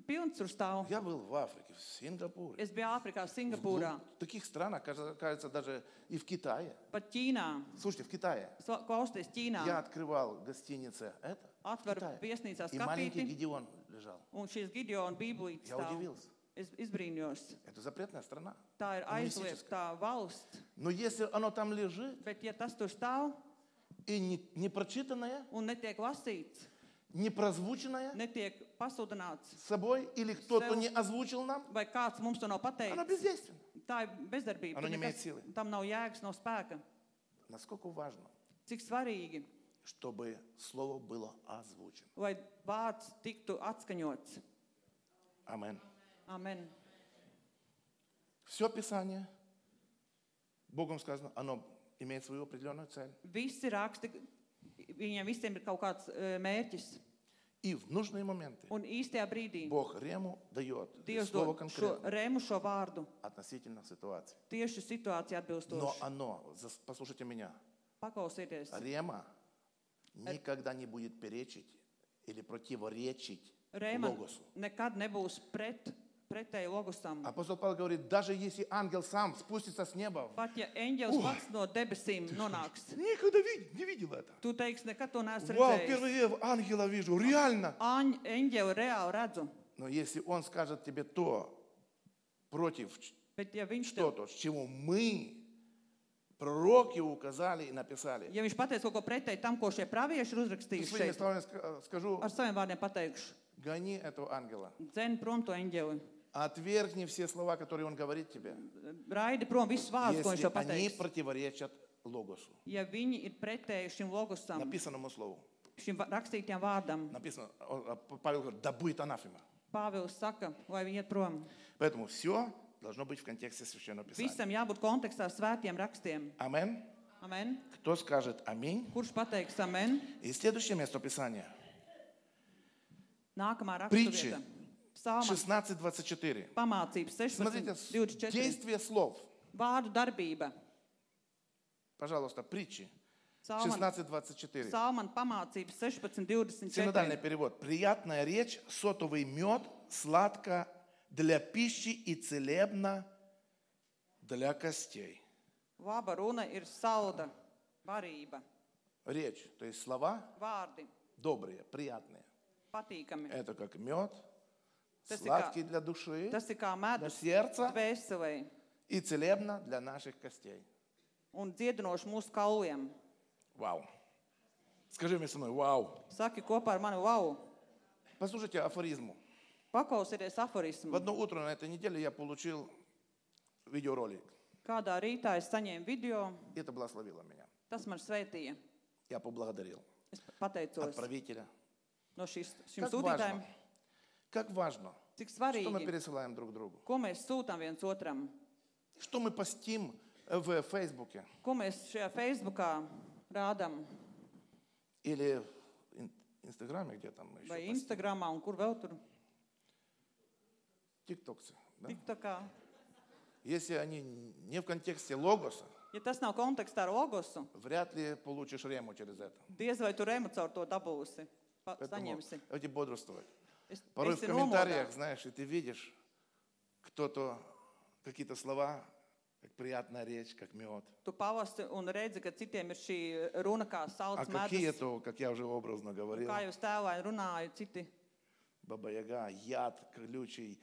Pilns tur stāv. Я был в Африке, в Сингапуре. Es biju Āfrikā, В Singapūrā, двух таких странах, кажется, кажется, даже и в Китае. pat Ķīnā. Слушайте, в Китае Sa- Klausieties, Ķīnā. я открывал гостинице это, в Atver Китае, viesnīcā и маленький skapīti, Гедеон лежал. un šīs Gideona bībelītes Я stāv. удивился. Es izbrīnījos. Это запретная страна. Tā ir Komunistiskā. aizliegtā valsts. Но если оно там лежит Bet, ja tas tur stāv и не, не прочитанное, un netiek lasīts, не прозвученное netiek pasludināts, с собой, или кто-то не озвучил нам, vai kāds mums to nav оно pateicis, бездейственно. tā ir bezdarbība. Tur neimēja nekas- sili. Tam nav jēgas, nav spēka. Насколько важно, Cik svarīgi, чтобы слово было озвучено. lai vārds tiktu atskaņots. Амин. Amen. Все Писание, Богом сказано, оно имеет свою определенную цель. Visi raksti, viņiem visiem ir kaut kāds e, mērķis. И в нужные моменты Un īstajā brīdī Бог Рему дает Dievs слово dod šo конкретно rēmu, šo vārdu относительно ситуации. tieši situācijā Но atbilstoši. оно, зас- послушайте меня, Paklausieties, Рема никогда не будет перечить или противоречить Rēma Логосу. nekad nebūs pret, pretēji logosam. Апостол Павел говорит, даже если ангел сам спустится с неба, Pat ja eņģelis pats no debesīm nonāks, никогда ви- не видел это. tu teiksi, nekad to neesmu Вау, redzējis. впервые ангела вижу, реально. Aņ, eņģeli reāli redzu, Но если он скажет тебе то, против ч- bet ja viņš, tev, что-то, с чего мы, пророки, указали и написали, ja viņš pateiks kaut ko pretēji tam, ko šie pravieši ir uzrakstījuši своими šeit, словами ска- скажу, ar saviem vārdiem pateikšu, гони этого ангела. dzen prom to eņģeli, Отвергни все слова, которые он говорит тебе, raidi prom visus vārdus, ko viņš если tev они pateiks. противоречат Логосу, Ja viņi ir pretēji šim logosam, написанному слову. šim va- rakstītajam vārdam, Написано, о, а, Павел говорит, да будет анафема. Pāvils saka, lai viņi iet prom. Поэтому все должно быть в контексте Священного Писания. Visam jābūt kontekstā svētiem rakstiem. Амин. Amen. Кто скажет аминь? Kurš pateiks amen? И следующее место Писания. Nākamā Притчи. raksturvieta. Psalma 16.24. pamācības 16, Смотрите, с- 24. действие слов. Vārdu darbība. Пожалуйста, притчи. Psalman, 16.24. psalman pamācības 16, Синодальный 24. перевод. Приятная речь, сотовый мед, сладко для пищи и целебно для костей. Laba runa ir salda, varība, Речь, то есть слова vārdi, добрые, приятные. patīkami. Это как мед, Tas ir kā- сладкий для души Tas ir kā для сердца dvēselē и целебно для наших костей. un dziedinoši mūsu kauliem. Вау. Скажи мне со мной, вау. Saki kopā ar mani, wow, Послушайте афоризму. paklausieties В aforismu. одно утро на этой неделе я получил видеоролик. Kādā rītā es saņēmu video, И это благословило меня. tas man svētīja. Я поблагодарил Es pateicos отправителя. no šīs, šim Как sūtītājiem, важно, как важно, cik что мы svarīgi, пересылаем друг другу. ko mēs sūtām viens otram, Что мы постим в Фейсбуке ko mēs šajā Facebookā rādām, или в ин- Инстаграме, где там мы еще vai постим. Instagramā, un kur vēl tur. Тиктоксе. да? Tik tā kā, Если они не в контексте логоса, ja tas nav kontekstā ar logosu, вряд ли получишь рему через это. diez vai tur emocionāli to dabūsi, pa- Поэтому saņemsi. давайте бодрствовать. Порой в комментариях, знаешь, и ты видишь кто-то, какие-то слова, как приятная речь, как мед. Tu pavasti un redzi, ka citiem ir šī runa kā А какие medus. то, как я уже образно говорил, Kā jūs tēlēji runāju, citi баба-яга, яд колючий,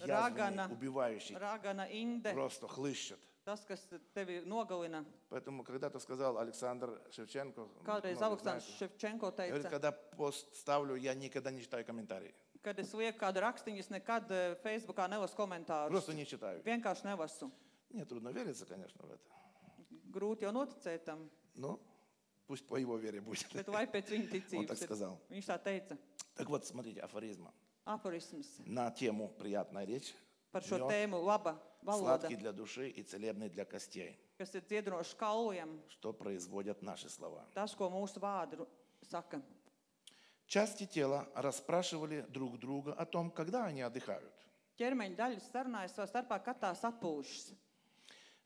Рагана. язвенный, убивающий, ragana, inde, просто хлыщет. Tas, kas tevi nogalina. Поэтому когда-то сказал Александр Шевченко, Kādreiz Aleksandrs Ševčenko говорит, teica, когда пост ставлю, я никогда не читаю комментарии. kad es lieku kādu rakstiņu, es nekad eh, Facebookā nelasu komentārus. Просто не читаю. Vienkārši nelasu. Мне трудно вериться, конечно, в это. Grūti jau noticēt tam, Но пусть по его вере будет. bet lai pēc viņa Он так ticības. ir. сказал. Viņš tā teica. Так вот, смотрите, афоризма. Aforisms На тему «Приятная речь». par šo Мед, tēmu laba valoda, Сладкий для души и целебный для костей. kas ir dziedinošs kauliem. Что производят наши слова. Tas, ko mūsu vārdi saka. Части тела расспрашивали друг друга о том, когда они отдыхают. Ķermeņa daļas sarunājas savā starpā, kad tās atpūšas.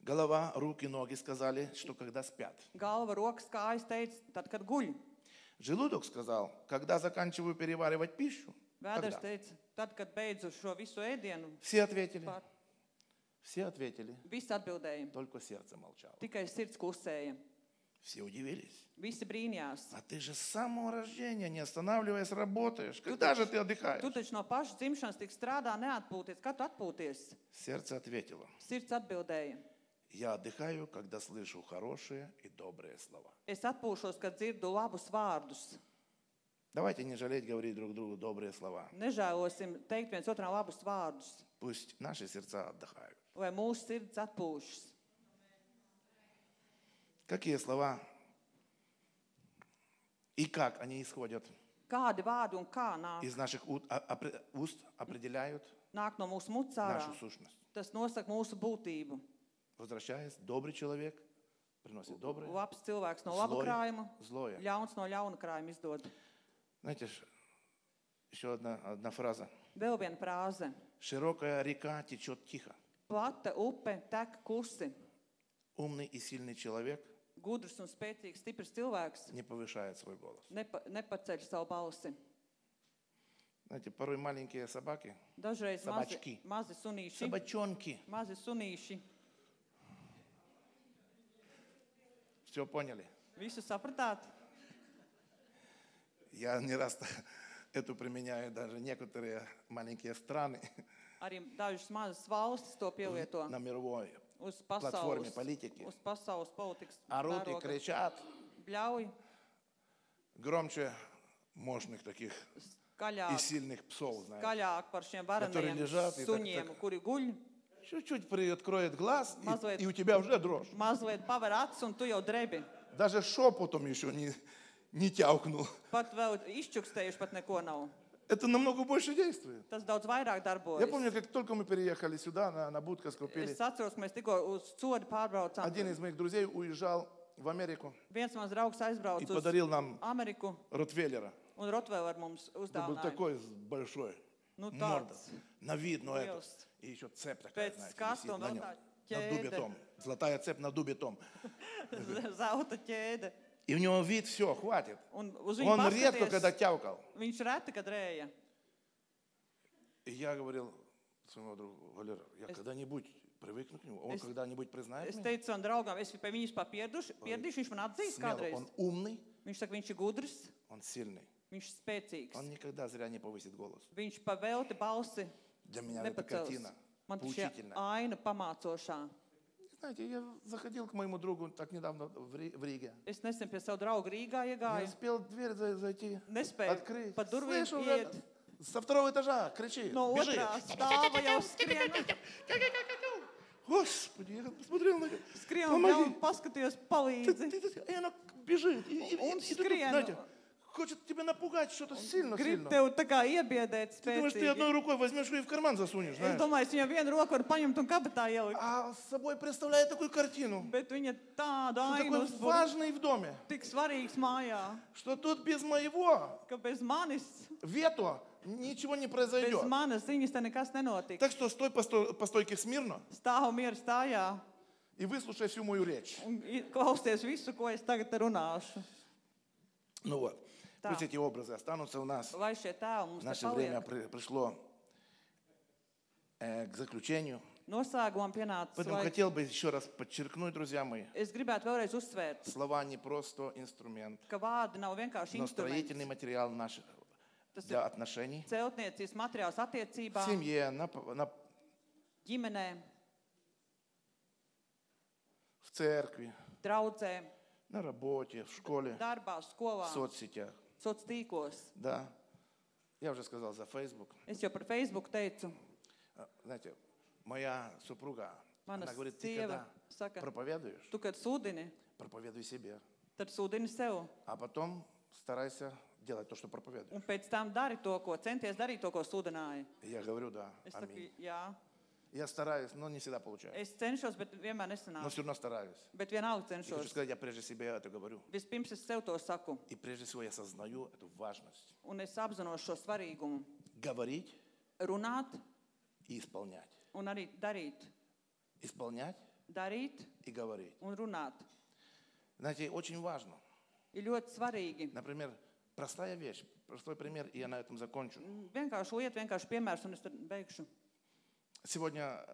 Голова, руки, ноги сказали, что когда спят. Galva, rokas, kājas teica, tad, kad guļ. Желудок сказал, когда заканчиваю переваривать пищу. Vēders Когда? teica, tad, kad beidzu šo visu ēdienu, Все ответили. pār... Все ответили. visi atbildēja. Только сердце молчало. Tikai sirds klusēja. Все удивились. Visi brīnījās. А ты же с самого рождения, не останавливаясь, работаешь. Когда же ты отдыхаешь? Tu taču no pašas dzimšanas tik strādā, neatpūties. Kad tu atpūties? Сердце ответило. Sirds atbildēja. Я отдыхаю, когда слышу хорошие и добрые слова. Es atpūšos, kad dzirdu labus vārdus. Давайте не жалеть говорить друг другу добрые слова. Nežēlosim teikt viens otram labus vārdus, Пусть наши сердца отдыхают. lai mūsu sirds atpūšas. Какие слова и как они исходят Kādi vārdi un kā nāk, из наших у- а- опре- уст, определяют nāk no mūsu mucas ārā, нашу сущность. tas nosaka mūsu būtību. Возвращаясь, добрый человек приносит доброе, Labs cilvēks no laba Zloja. krājuma, злое. ļauns no ļauna krājuma izdod. Знаете, ш- еще одна, одна фраза. Vēl viena frāze. Широкая река течет тихо. Plata upe tek klusi. Умный и сильный человек Gudrs un spēcīgs, stiprs cilvēks не повышает свой голос. nepa, nepaceļ savu balsi. Знаете, порой маленькие собаки, Dažreiz mazi, Sabački. mazi sunīši, собачонки, mazi sunīši все поняли. visu sapratāt. Я не раз эту применяю даже некоторые маленькие страны Arī dažas mazas valstis to pielieto на мировой. uz pasaules, politiķi. uz pasaules politikas Орут и кричат громче мощных таких и skaļāk, сильных псов, знаете. par šiem Которые лежат и так- suņiem, так. kuri guļ, Чуть-чуть приоткроет глаз, и- Мазает. и, у тебя уже дрожь. mazliet paver acis un tu jau drebi. Даже шепотом еще не, не тявкнул. Pat vēl izčukstējuši, pat neko nav. Это намного больше действует. Tas daudz vairāk Я помню, как только мы переехали сюда, на, на Будкас купили, Es atceros, mēs tikko uz sodu pārbraucām. один из моих друзей уезжал в Америку Viens mans draugs и aizbrauca uz подарил нам Ameriku Ротвейлера. un Rotvēlēr mums Это был uzdāvināja. такой большой, Ну, морда, на вид, но это. И еще цепь такая, Pēc знаете, висит на нем. На дубе том. Золотая цепь на дубе том. zelta ķēde. И у него вид, все, хватит. Un uz viņu Он редко когда paskaties, тявкал. viņš reti, kad rēja. И я говорил своему другу, Валера, я Es- когда-нибудь привыкну к нему, он Es- когда-нибудь признает Es меня. teicu savam draugam, es pie viņas papieduši, pierdīšu, viņš man atzīs Смело. kādreiz. Он умный, Viņš saka, viņš ir gudrs, он сильный. viņš ir spēcīgs. Он никогда зря не повысит голос. Viņš pa velti balsi Для меня это nepacels. картина Man tas ir поучительная. aina pamācošā. Знаете, я заходил к моему другу так недавно в Ри- в Риге. Es nesen pie savu draugu Rīgā Не успел дверь за- зайти, Nespēju открыть. pa durvīm Слышу, iet. со второго этажа кричит, No бежит. otrā stāva jau skrien. Господи, я посмотрел на него. Skrien un Помоги. jau paskatījos, palīdzi. Ты- И она бежит. И, и- и- Он и тут, хочет тебя напугать что-то сильно, Grib сильно. tev tā kā iebiedēt Ты думаешь, ты spēcīgi. одной рукой возьмешь и в карман засунешь, Es знаешь. domāju, es viņam vienu roku varu paņemt un kabatā ielikt. А с собой представляет такую картину. Bet viņa tādu Что ainu такой uzbūr, важный в доме. tik svarīgs mājā, Что тут без моего ka bez manis, вето ничего не bez произойдет. manas ziņas te nekas nenotiks. Так что стой по, сто- по стойке смирно Stāvu mieru stājā и выслушай всю мою речь. un i- klausties visu, ko es tagad te runāšu. Ну вот. Да. Пусть эти образы останутся у нас. Lai šie tēli mums Наше время paliek. при- пришло э, к заключению. Noslēgumam Поэтому laiks. хотел бы еще раз подчеркнуть, друзья мои, Es gribētu vēlreiz uzsvērt, слова не просто инструмент, ka vārdi nav vienkārši но строительный instruments. материал наш Tas для ir отношений celtniecības materiāls в attiecībām, семье, на, на- ģimenē, в церкви, draudzē, на работе, в школе, darbā, в skolā, соцсетях. sociālos tīklos. Да. Я уже сказал за Facebook. Es jau par Facebook teicu, А, Знаете, моя супруга, mana она говорит, ты sieva когда saka, проповедуешь, tu, kad sūdini, проповедуй себе, tad sūdini sev. а потом старайся делать то, что проповедуешь. Un pēc tam dari to, ko centies darīt, to, ko sludināji. И Я говорю, да, Es saku, аминь. jā, Я стараюсь, но не всегда получается. es cenšos, bet vienmēr Но все равно стараюсь. Bet vienalga И хочу cenšos. сказать, я прежде себе это говорю. Vispirms es sev to saku, И прежде всего я осознаю эту важность. un es apzinos šo svarīgumu. Говорить Runāt и исполнять. un arī darīt. Исполнять darīt и говорить. un runāt. Знаете, очень важно. Ir ļoti svarīgi. Например, простая вещь, простой пример, и я на этом закончу. Vienkārši lieta, vienkārši piemērs, un es tad beigšu. Сегодня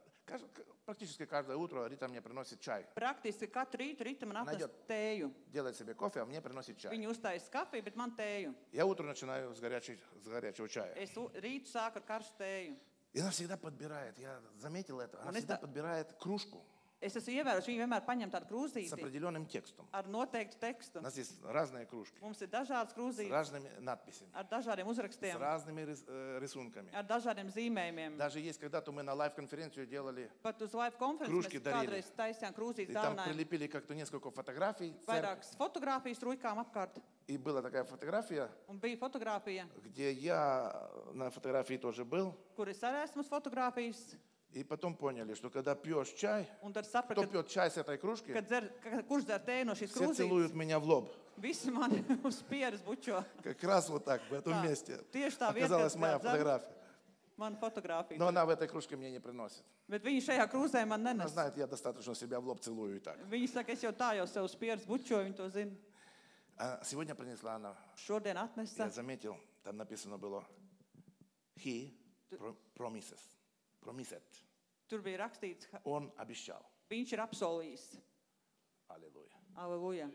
практически каждое утро Рита мне приносит чай. Praktiski katru rītu rītam man atnes Найдет. tēju. Делает себе кофе, а мне приносит чай. Viņa uztaisa kafiju, bet man tēju. Я утро начинаю с, горячей, с горячего чая. Es u- rītu sāku ar karstu tēju. И она всегда подбирает, я заметил это, она Он всегда это- подбирает кружку Es esmu ievērojis, viņa vienmēr paņem tādu с krūzīti определенным текстом. ar noteiktu У tekstu. нас есть разные кружки Mums ir dažādas с krūzītes разными надписями, ar dažādiem с uzrakstiem, разными рис- э, рисунками. ar dažādiem zīmējumiem. Даже есть когда-то мы на лайв-конференцию делали, Pat uz live konferences Krūški mēs darīja. kādreiz taisījām и krūzītes там dāvinājām. прилепили как-то несколько фотографий. церкви. Vairākas fotogrāfijas ruikām apkārt. И была такая фотография, Un bija fotografija, где я на фотографии тоже был. kur es arī esmu uz fotografijas. И потом поняли, что когда пьешь чай, tad кто пьет чай с этой кружки, tēju no все krūzītes, целуют меня в лоб. visi man uz pieres bučo. Как раз вот так, в этом месте. Tieši tā Оказалась моя фотография. man fotografija. Но она в этой кружке мне не приносит. Bet viņi šajā krūzē man Она nenes. знает, я достаточно себя в лоб целую и так. Viņi saka, es jau tā jau sev uz pieres bučoju, viņi to zina. А сегодня принесла она, Šodien я заметил, там написано было He pro- promises, promised. Tur bija rakstīts, ka Он обещал. viņš ir apsolījis. Аллилуйя. Aleluja.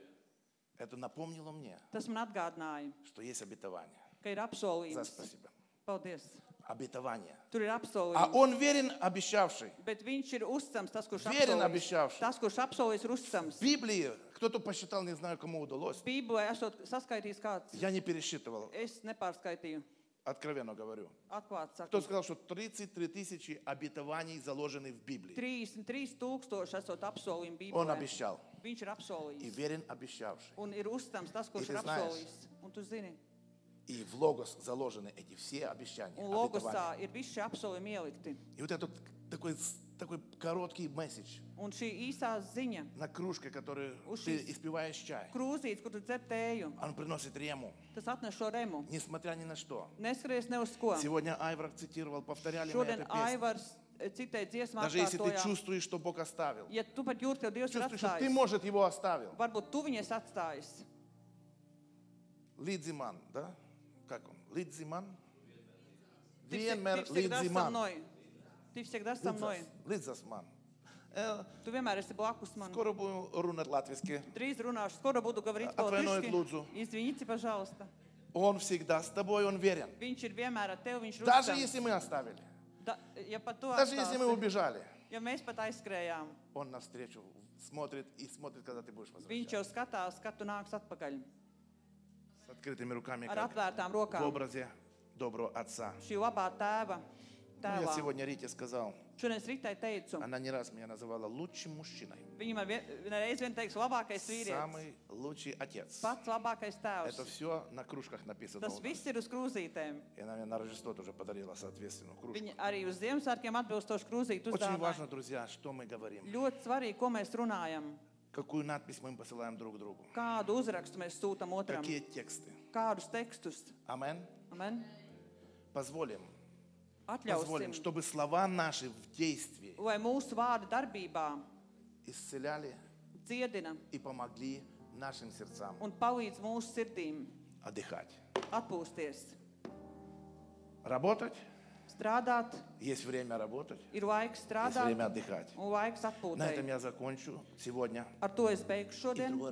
Это напомнило мне, Tas man atgādināja, что есть обетование. ka ir За apsolījums. спасибо. Paldies. Обетование. Tur ir А apsolījums. он верен, обещавший. Bet viņš ir uzticams, tas, kurš Верен, apsolījis. обещавший. Tas, kurš apsolījis, ir uzticams. В Библии, кто-то посчитал, не знаю, кому удалось. Bībelē esot saskaitījis kāds. Я не пересчитывал, Es nepārskaitīju. Откровенно говорю. Кто сказал, что 33 тысячи обетований заложены в Библии? 33 tūkstoši esot apsolījumi Он обещал. Viņš ir И верен, обещавший. Un ir uzticams tas, kurš ir apsolījis. Un tu zini, И в Логос заложены эти все обещания, un logosā обетования. ir visi šie apsolījumi ielikti. И вот этот такой, такой короткий месседж Un šī īsā ziņa, на кружке, которую Уж ты из- испиваешь чай, krūzītes, kur tu dzer tēju, он приносит рему, tas atnes šo remu. несмотря ни на что. Neskaties ne uz ko. Сегодня Айврак цитировал, повторяли мы Šodien эту песню. Aivars eh, citēja dziesmā, Даже если ты atkārtojām. чувствуешь, что Бог оставил, Ja tu pat jūti, ka Dievs ir чувствуешь, что ты, atstājis, может, его оставил. varbūt tu viņus atstājis. Лидзиман, да? Как он? Лидзиман? Ты, всег- Vienmēr ты Ты всегда со мной. Лидзасман. Э, Tu vienmēr esi blakus man. Скоро будем рунать латвийски. Drīz runāšu, skoro буду говорить Atvainojiet, по-латышски. lūdzu. Извините, пожалуйста. Он всегда с тобой, он верен. Viņš ir vienmēr ar tevi, viņš ir Даже uzticams. если мы оставили, Da, ja pat tu даже если мы atstāsi, убежали, ja mēs pat aizskrējām, он навстречу смотрит и смотрит, когда ты будешь viņš возвращаться. jau skatās, kad tu nāks atpakaļ С открытыми руками, ar как atvērtām в rokām. образе доброго отца. Šī labā tēva Ну, я tēlā. сегодня Рите сказал, Šodien es Ritai teicu, она не раз меня называла лучшим мужчиной. viņa man vienreiz vien teiks, labākais vīrietis, Самый лучший отец. pats labākais Это tēvs. все на кружках написано. Tas viss ir uz krūzītēm. И она мне на Рождество тоже подарила соответственную кружку. Viņa arī uz Ziemassvētkiem atbilstoši krūzīti Очень uzdāvināja. важно, друзья, что мы говорим. Ļoti svarīgi, ko mēs runājam, Какую надпись мы посылаем друг другу. kādu uzrakstu mēs sūtam otram, Какие тексты. kādus tekstus. Амен. Amen. Позволим, позволим, чтобы слова наши в действии lai mūsu vārdi darbībā исцеляли dziedina и помогли нашим сердцам un palīdz mūsu sirdīm отдыхать. atpūsties, Работать. strādāt, Есть время работать. ir laiks Есть strādāt время отдыхать. un laiks На этом atpūtai. я закончу сегодня. Ar to es beigšu И в šodien. другой